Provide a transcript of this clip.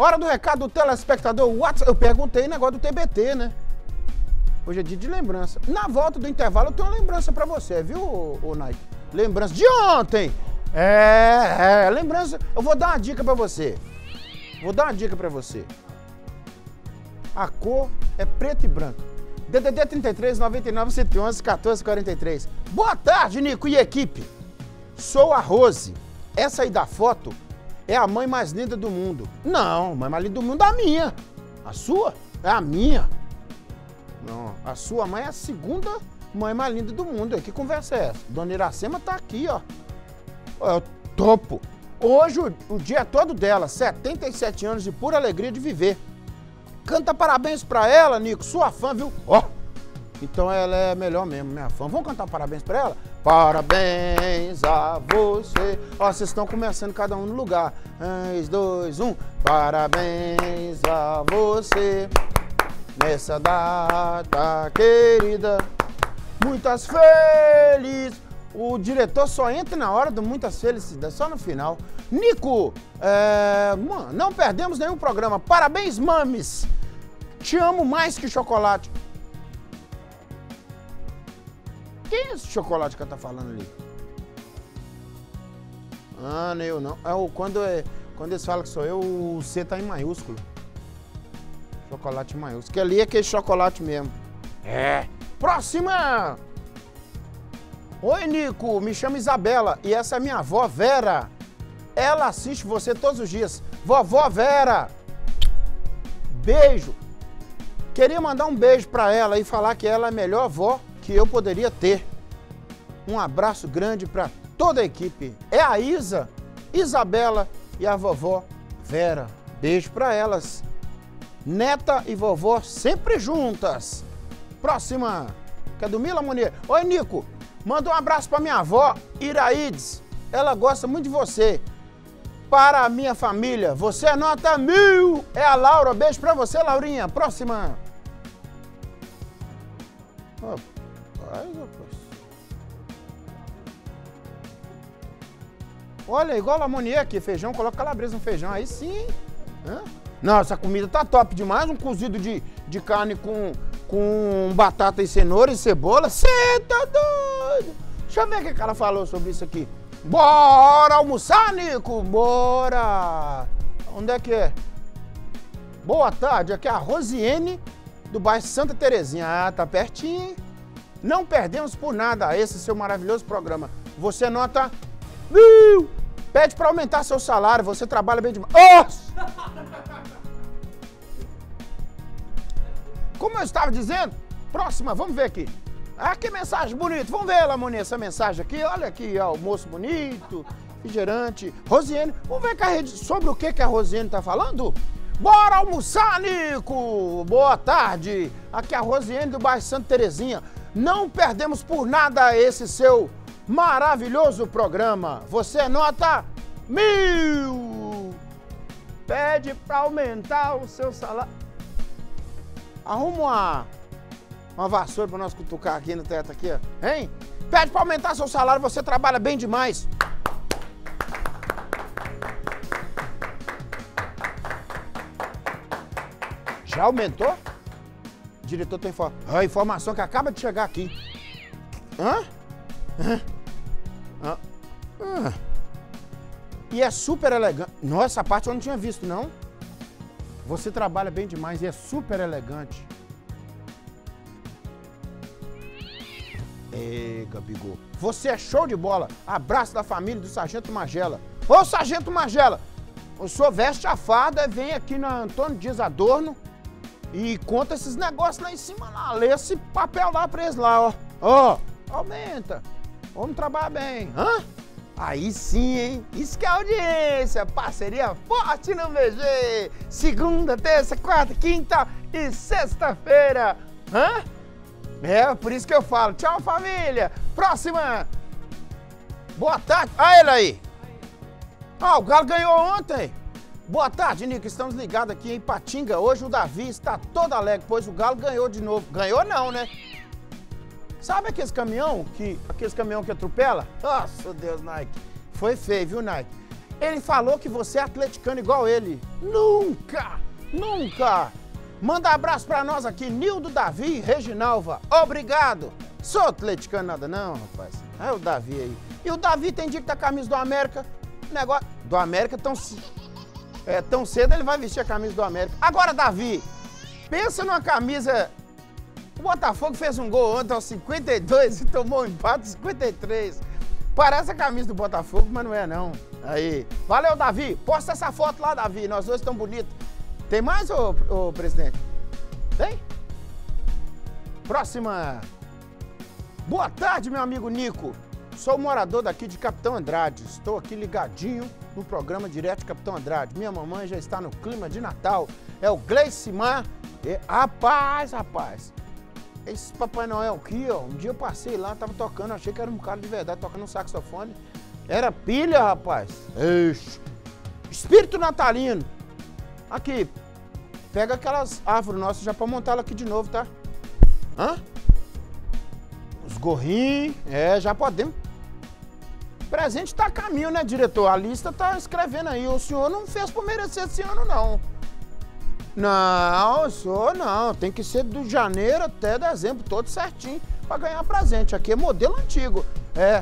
Hora do recado do telespectador. WhatsApp. Eu perguntei negócio do TBT, né? Hoje é dia de lembrança. Na volta do intervalo eu tenho uma lembrança pra você, viu, ô, Nike? Lembrança de ontem. É, é, lembrança. Eu vou dar uma dica pra você. Vou dar uma dica pra você. A cor é preto e branco. DDD 33 99 111 14 43. Boa tarde, Nico e equipe. Sou a Rose. Essa aí da foto é a mãe mais linda do mundo. Não, mãe mais linda do mundo é a minha. A sua é a minha. Não, a sua mãe é a segunda mãe mais linda do mundo. Que conversa é essa? Dona Iracema tá aqui, ó. É o topo. Hoje o, o dia é todo dela, 77 anos de pura alegria de viver. Canta parabéns pra ela, Nico, sua fã, viu? Ó, então ela é melhor mesmo, minha fã. Vamos cantar parabéns pra ela? Parabéns a você. Ó, vocês estão começando cada um no lugar. 3, 2, 1. Parabéns a você nessa data querida. Muitas felizes. O diretor só entra na hora do muitas felicidades, só no final. Nico, é, mano, não perdemos nenhum programa. Parabéns, mames. Te amo mais que chocolate. Quem é esse chocolate que ela tá falando ali? Ah, não eu não. É, o, quando, é, quando eles falam que sou eu, o C tá em maiúsculo. Chocolate maiúsculo. Que ali é aquele chocolate mesmo. É. Próxima! Oi, Nico. Me chamo Isabela e essa é minha avó Vera. Ela assiste você todos os dias. Vovó Vera! Beijo! Queria mandar um beijo para ela e falar que ela é a melhor avó que eu poderia ter. Um abraço grande para toda a equipe. É a Isa, Isabela e a vovó Vera. Beijo para elas. Neta e vovó sempre juntas. Próxima, que é do Mila Munier. Oi, Nico. Manda um abraço para minha avó, Iraides. Ela gosta muito de você. Para a minha família, você é nota mil. É a Laura. Beijo para você, Laurinha. Próxima. Oh, Olha, igual a Monier aqui, feijão, coloca calabresa no feijão, aí sim. Hã? Não, essa comida tá top demais, um cozido de, de carne com, com batata e cenoura e cebola. Você tá doido? Deixa eu ver o que ela falou sobre isso aqui. Bora almoçar, Nico? Bora! Onde é que é? Boa tarde, aqui é a Rosiene do bairro Santa Terezinha. Ah, tá pertinho, hein? Não perdemos por nada esse seu maravilhoso programa. Você nota mil. Pede para aumentar seu salário, você trabalha bem demais. Oh! Como eu estava dizendo, próxima, vamos ver aqui. Ah, que mensagem bonita. Vamos ver, Lamoni, essa mensagem aqui. Olha aqui, ó, moço bonito, refrigerante. Rosiane, vamos ver rede, sobre o que, que a Rosiane está falando? Bora almoçar, Nico! Boa tarde! Aqui é a Rosiane do bairro Santa Terezinha. Não perdemos por nada esse seu maravilhoso programa. Você nota mil! Pede para aumentar o seu salário. Arruma uma, uma vassoura para nós cutucar aqui no teto aqui. Hein? Pede para aumentar seu salário, você trabalha bem demais. Já aumentou? Diretor tem a informação que acaba de chegar aqui. Hã? Hã? Hã? Hã? E é super elegante. Nossa, essa parte eu não tinha visto, não. Você trabalha bem demais e é super elegante. Ei, Gabigol. Você é show de bola. Abraço da família do Sargento Magela. Ô, Sargento Magela, o senhor veste a farda, vem aqui na Antônio Dias Adorno e conta esses negócios lá em cima lá. Lê esse papel lá pra eles lá, ó. Ó, aumenta. Vamos trabalhar bem. Hã? Aí sim, hein? Isso que é audiência. Parceria forte no VG. Segunda, terça, quarta, quinta e sexta-feira. Hã? É, por isso que eu falo. Tchau, família. Próxima. Boa tarde. Olha ele aí. Ah, o Galo ganhou ontem. Boa tarde, Nico. Estamos ligados aqui em Patinga. Hoje o Davi está todo alegre, pois o Galo ganhou de novo. Ganhou não, né? Sabe aqueles caminhão que aqueles caminhão que atropela? Nossa, Deus, Nike. Foi feio, viu, Nike? Ele falou que você é atleticano igual ele. Nunca! Nunca! Manda abraço pra nós aqui, Nildo Davi e Reginalva. Obrigado! Sou atleticano nada não, rapaz. É o Davi aí. E o Davi tem dia que tá camisa do América. Negócio do América tão, é, tão cedo ele vai vestir a camisa do América. Agora, Davi, pensa numa camisa. O Botafogo fez um gol ontem aos 52 e tomou um empate 53. Parece a camisa do Botafogo, mas não é não. Aí. Valeu, Davi. Posta essa foto lá, Davi. Nós dois estão bonitos. Tem mais, ô, ô presidente? Tem? Próxima. Boa tarde, meu amigo Nico. Sou morador daqui de Capitão Andrade. Estou aqui ligadinho no programa Direto Capitão Andrade. Minha mamãe já está no clima de Natal. É o Gleicimar. E, rapaz, rapaz. Esse Papai Noel aqui, ó. Um dia eu passei lá, tava tocando, achei que era um cara de verdade tocando um saxofone. Era pilha, rapaz. Ixi. Espírito natalino. Aqui, pega aquelas árvores nossas já pra montar ela aqui de novo, tá? Hã? Os gorrinhos, é, já podemos. Presente tá a caminho, né, diretor? A lista tá escrevendo aí. O senhor não fez por merecer esse ano, não. Não, sou não. Tem que ser do janeiro até dezembro, todo certinho, pra ganhar presente. Aqui é modelo antigo. É,